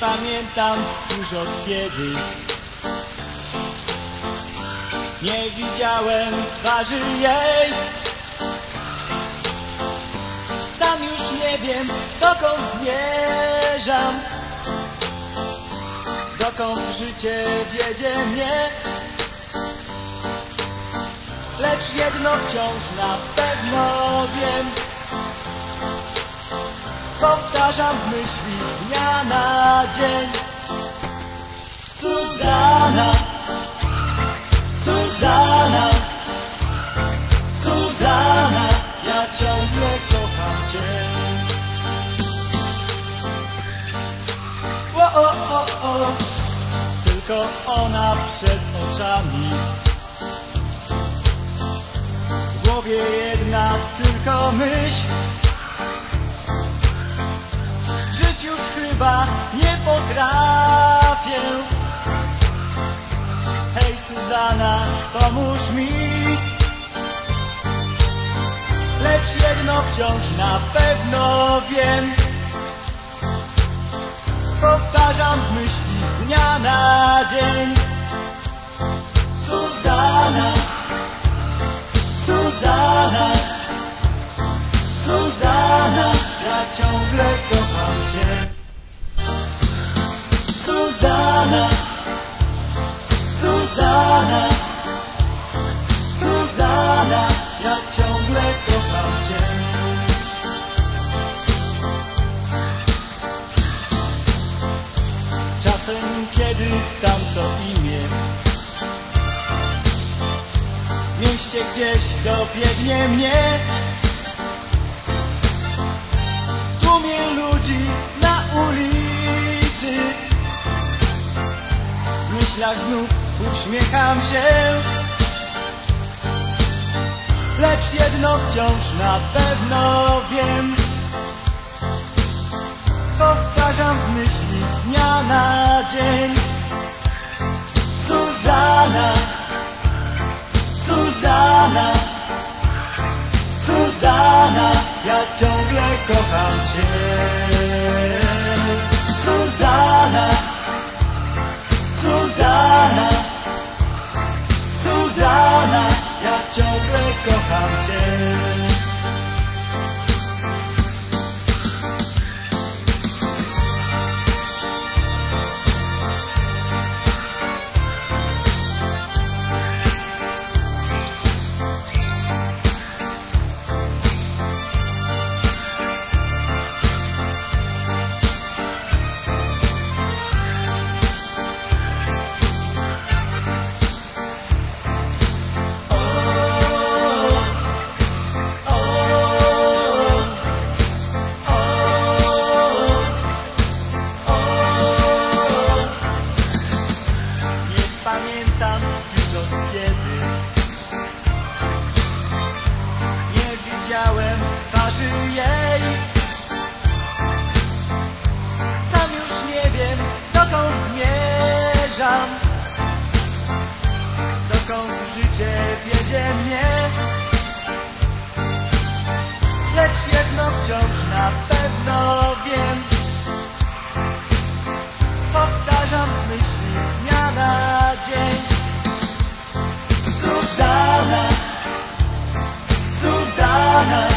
pamiętam już od kiedy. Nie widziałem twarzy jej. Sam już nie wiem dokąd zmierzam. Dokąd życie wiedzie mnie. Lecz jedno wciąż na pewno wiem Powtarzam w myśli dnia na dzień. Suzana Suzana Suzana Ja ciągle kocham Cię. O, o, o, o. Tylko ona przed oczami. W głowie jedna tylko myśl już chyba nie potrafię. Hej Suzana, pomóż mi. Lecz jedno wciąż na pewno wiem. Powtarzam w myśli z dnia na dzień. Suzana Suzana Suzana Ja ciągle Suzana Suzana Ja ciągle kocham Cię. Czasem kiedy tamto imię W mieście gdzieś dobiegnie mnie. W tłumie ludzi na ulicy myślach znów uśmiecham się. Lecz jedno wciąż na pewno wiem. Powtarzam w myśli z dnia na dzień. Suzana Suzana Suzana Ja ciągle kocham Cię wciąż na pewno wiem. Powtarzam myśli z dnia na dzień. Suzana, Suzana